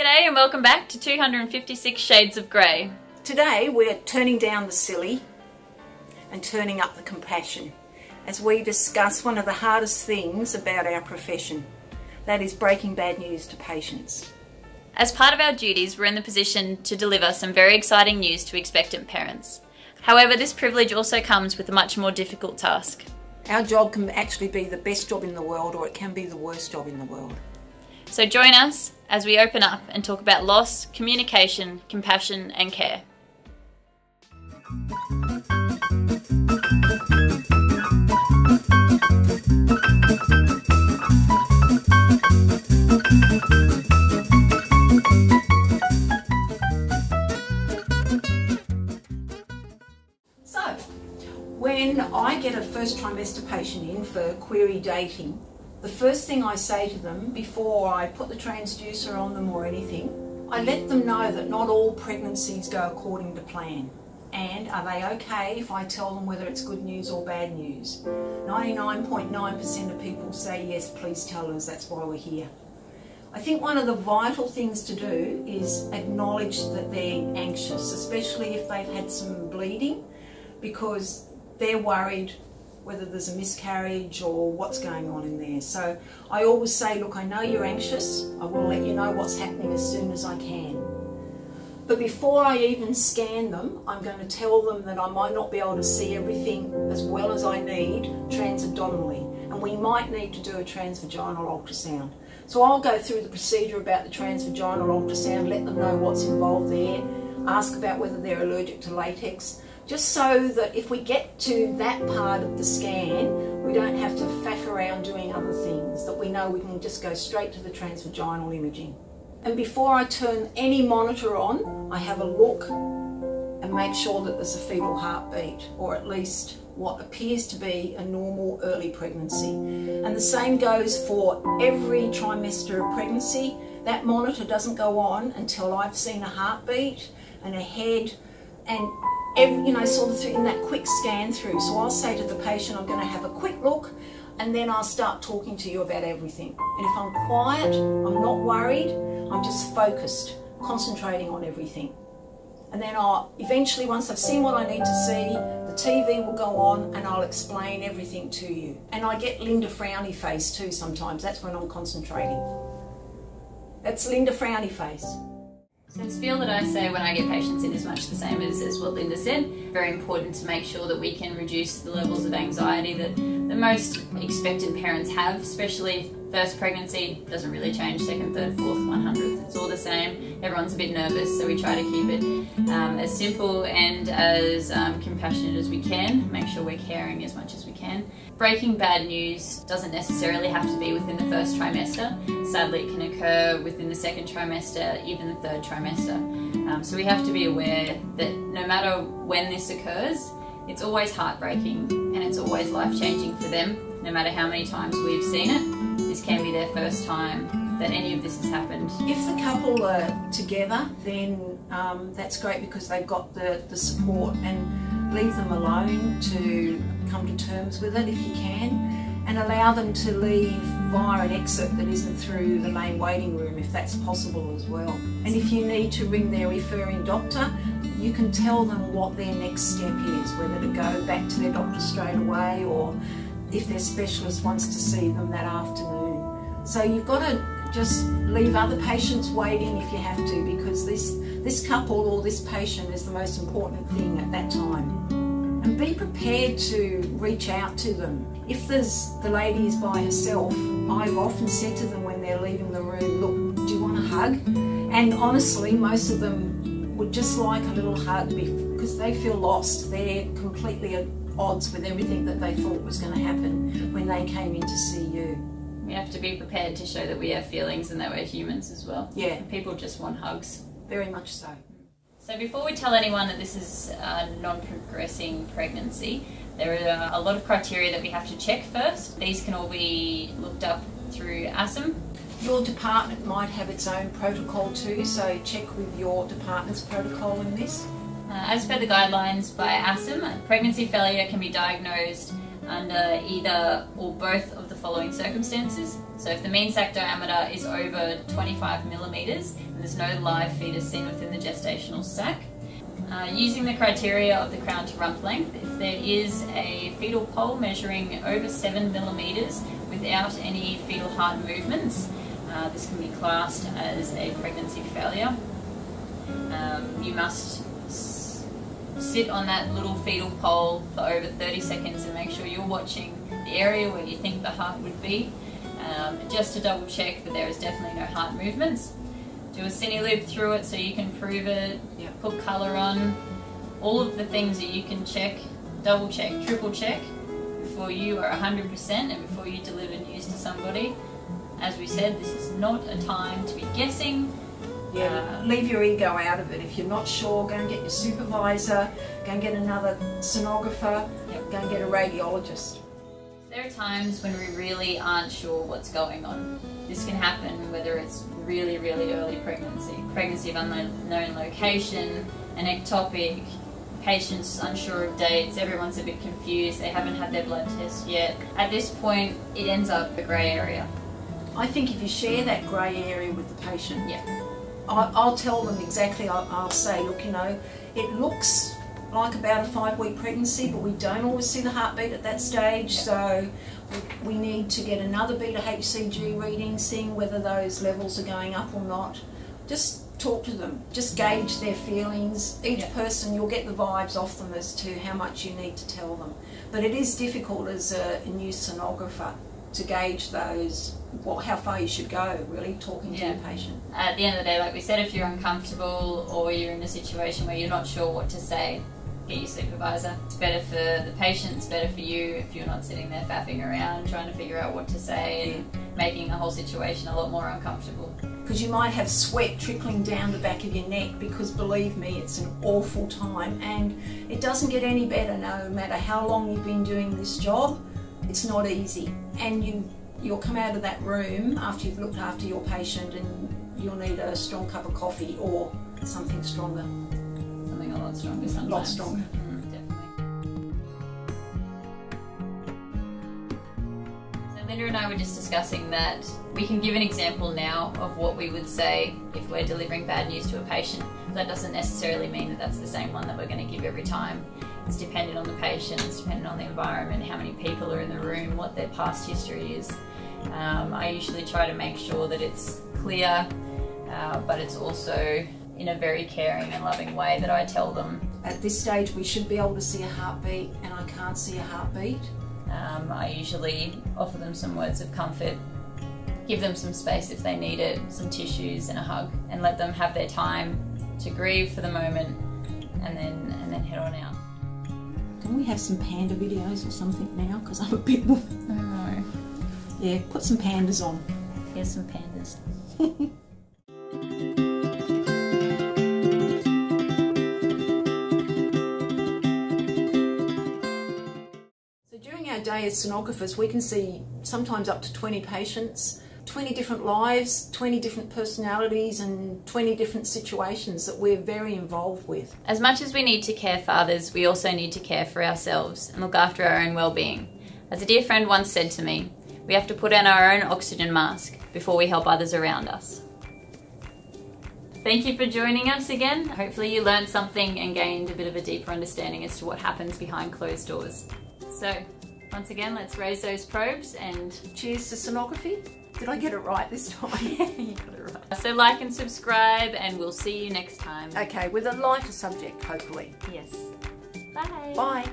G'day and welcome back to 256 Shades of Grey. Today we're turning down the silly and turning up the compassion as we discuss one of the hardest things about our profession. That is breaking bad news to patients. As part of our duties, we're in the position to deliver some very exciting news to expectant parents. However, this privilege also comes with a much more difficult task. Our job can actually be the best job in the world or it can be the worst job in the world. So join us as we open up and talk about loss, communication, compassion, and care. So, when I get a first trimester patient in for query dating, the first thing I say to them before I put the transducer on them or anything, I let them know that not all pregnancies go according to plan. And are they okay if I tell them whether it's good news or bad news? 99.9% of people say yes, please tell us, that's why we're here. I think one of the vital things to do is acknowledge that they're anxious, especially if they've had some bleeding, because they're worried whether there's a miscarriage or what's going on in there. So I always say, look, I know you're anxious. I will let you know what's happening as soon as I can. But before I even scan them, I'm going to tell them that I might not be able to see everything as well as I need transabdominally. And we might need to do a transvaginal ultrasound. So I'll go through the procedure about the transvaginal ultrasound, let them know what's involved there, ask about whether they're allergic to latex, just so that if we get to that part of the scan, we don't have to faff around doing other things, that we know we can just go straight to the transvaginal imaging. And before I turn any monitor on, I have a look and make sure that there's a fetal heartbeat, or at least what appears to be a normal early pregnancy. And the same goes for every trimester of pregnancy. That monitor doesn't go on until I've seen a heartbeat and a head and every, you know, sort of in that quick scan through. So I'll say to the patient, I'm going to have a quick look and then I'll start talking to you about everything. And if I'm quiet, I'm not worried, I'm just focused, concentrating on everything. And then I'll eventually, once I've seen what I need to see, the TV will go on and I'll explain everything to you. And I get Linda Frowny face too sometimes, that's when I'm concentrating. That's Linda Frowny face. So it's feel that I say when I get patients in is much the same as, as what Linda said. Very important to make sure that we can reduce the levels of anxiety that the most expected parents have, especially first pregnancy doesn't really change, second, third, fourth, 100th, it's all the same. Everyone's a bit nervous, so we try to keep it um, as simple and as um, compassionate as we can, make sure we're caring as much as we can. Breaking bad news doesn't necessarily have to be within the first trimester. Sadly, it can occur within the second trimester, even the third trimester. Um, so we have to be aware that no matter when this occurs, it's always heartbreaking and it's always life changing for them, no matter how many times we've seen it this can be their first time that any of this has happened. If the couple are together, then um, that's great because they've got the, the support and leave them alone to come to terms with it if you can and allow them to leave via an exit that isn't through the main waiting room if that's possible as well. And if you need to ring their referring doctor, you can tell them what their next step is, whether to go back to their doctor straight away or if their specialist wants to see them that afternoon. So you've got to just leave other patients waiting if you have to because this, this couple or this patient is the most important thing at that time. And be prepared to reach out to them. If there's the lady is by herself, I've often said to them when they're leaving the room, look, do you want a hug? And honestly, most of them would just like a little hug because they feel lost. They're completely at odds with everything that they thought was going to happen when they came in to see you. We have to be prepared to show that we have feelings and that we're humans as well. Yeah. And people just want hugs. Very much so. So before we tell anyone that this is a non-progressing pregnancy, there are a lot of criteria that we have to check first. These can all be looked up through ASM. Your department might have its own protocol too, so check with your department's protocol in this. Uh, as per the guidelines by ASM, pregnancy failure can be diagnosed under either or both of the following circumstances. So if the mean sac diameter is over 25 millimetres and there's no live fetus seen within the gestational sac, uh, using the criteria of the crown to rump length, if there is a fetal pole measuring over 7 millimetres without any fetal heart movements, uh, this can be classed as a pregnancy failure. Um, you must sit on that little fetal pole for over 30 seconds and make sure you're watching the area where you think the heart would be, um, just to double check that there is definitely no heart movements. Do a cine loop through it so you can prove it, Yep. put colour on, all of the things that you can check, double check, triple check before you are 100% and before you deliver news to somebody. As we said, this is not a time to be guessing. Yeah, Uh, leave your ego out of it. If you're not sure, go and get your supervisor, go and get another sonographer, Yep. go and get a radiologist. There are times when we really aren't sure what's going on. This can happen whether it's really, really early pregnancy, pregnancy of unknown location, an ectopic, patients unsure of dates, everyone's a bit confused, they haven't had their blood test yet. At this point, it ends up a grey area. I think if you share that grey area with the patient, Yeah. I- I'll tell them exactly. I'll, I'll say, look, you know, it looks like about a five-week pregnancy, but we don't always see the heartbeat at that stage. So we, we need to get another beta HCG reading, seeing whether those levels are going up or not. Just talk to them. Just gauge their feelings. Each person, you'll get the vibes off them as to how much you need to tell them. But it is difficult as a, a new sonographer to gauge those, well, how far you should go. Really talking to Yeah. your patient. At the end of the day, like we said, if you're uncomfortable or you're in a situation where you're not sure what to say, get your supervisor. It's better for the patient, it's better for you if you're not sitting there faffing around trying to figure out what to say and making the whole situation a lot more uncomfortable. because you might have sweat trickling down the back of your neck because believe me it's an awful time and it doesn't get any better no matter how long you've been doing this job it's not easy and you you'll come out of that room after you've looked after your patient and you'll need a strong cup of coffee or something stronger Something a lot stronger sometimes. lot stronger Mm, definitely. So Linda and I were just discussing that we can give an example now of what we would say if we're delivering bad news to a patient. That doesn't necessarily mean that that's the same one that we're going to give every time. It's dependent on the patient, it's dependent on the environment, how many people are in the room, what their past history is. Um, I usually try to make sure that it's clear, uh, but it's also in a very caring and loving way that I tell them at this stage we should be able to see a heartbeat and I can't see a heartbeat Um, I usually offer them some words of comfort, give them some space if they need it, some tissues and a hug, and let them have their time to grieve for the moment, and then and then head on out. Can we have some panda videos or something now? Because I'm a bit Oh, yeah put some pandas on. Here's some pandas. So during our day as sonographers, we can see sometimes up to 20 patients, 20 different lives, 20 different personalities, and 20 different situations that we're very involved with. As much as we need to care for others, we also need to care for ourselves and look after our own well-being. As a dear friend once said to me, we have to put on our own oxygen mask before we help others around us. Thank you for joining us again. Hopefully you learned something and gained a bit of a deeper understanding as to what happens behind closed doors. So, once again, let's raise those probes and Cheers to sonography. Did I get it right this time? you got it right. So like and subscribe and we'll see you next time. okay, with a lighter subject, hopefully. Yes. Bye. Bye.